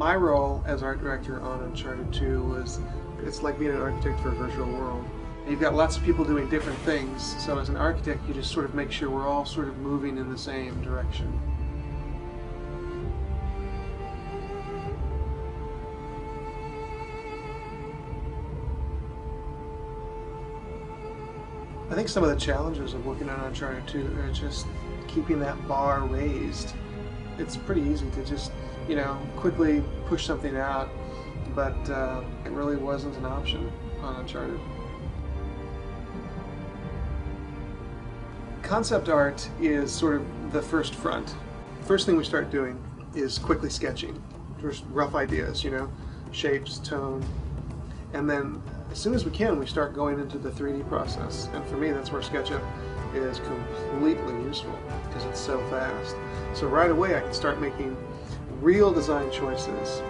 My role as art director on Uncharted 2 was it's like being an architect for a virtual world. And You've got lots of people doing different things, so as an architect, you just sort of make sure we're all sort of moving in the same direction. I think some of the challenges of working on Uncharted 2 are just keeping that bar raised. It's pretty easy to just, you know, quickly push something out, but uh, it really wasn't an option on Uncharted. Concept art is sort of the first front. First thing we start doing is quickly sketching. Just rough ideas, you know, shapes, tone, and then as soon as we can, we start going into the 3D process. And for me, that's where SketchUp is completely useful because it's so fast. So right away, I can start making real design choices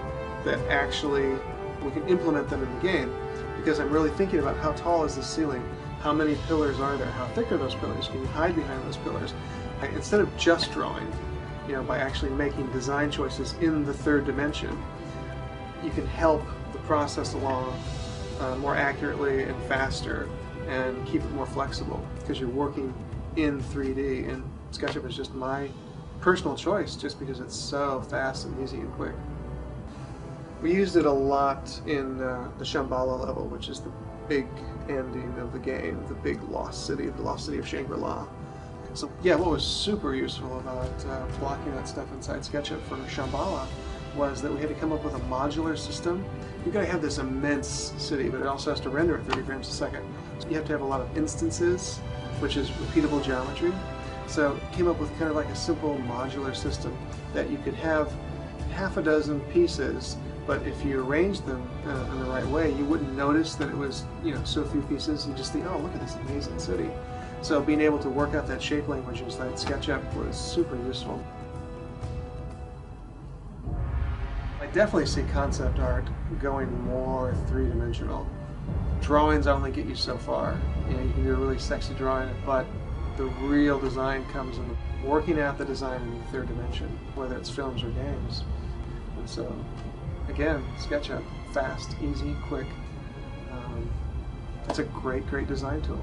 that actually we can implement them in the game because I'm really thinking about how tall is the ceiling, how many pillars are there, how thick are those pillars, can you hide behind those pillars. I, instead of just drawing, you know, by actually making design choices in the third dimension, you can help the process along uh, more accurately and faster and keep it more flexible because you're working in 3D and SketchUp is just my personal choice just because it's so fast and easy and quick. We used it a lot in uh, the Shambhala level, which is the big ending of the game, the big lost city, the lost city of Shangri-La. So yeah, what was super useful about uh, blocking that stuff inside SketchUp for Shambhala was that we had to come up with a modular system. You've got to have this immense city, but it also has to render at 30 frames a second. So you have to have a lot of instances, which is repeatable geometry. So came up with kind of like a simple modular system that you could have half a dozen pieces, but if you arranged them uh, in the right way, you wouldn't notice that it was you know so few pieces. You just think, oh, look at this amazing city. So being able to work out that shape language inside SketchUp was super useful. Definitely see concept art going more three-dimensional. Drawings only get you so far. You know, you can do a really sexy drawing, but the real design comes in working out the design in the third dimension, whether it's films or games. And so, again, SketchUp, fast, easy, quick. Um, it's a great, great design tool.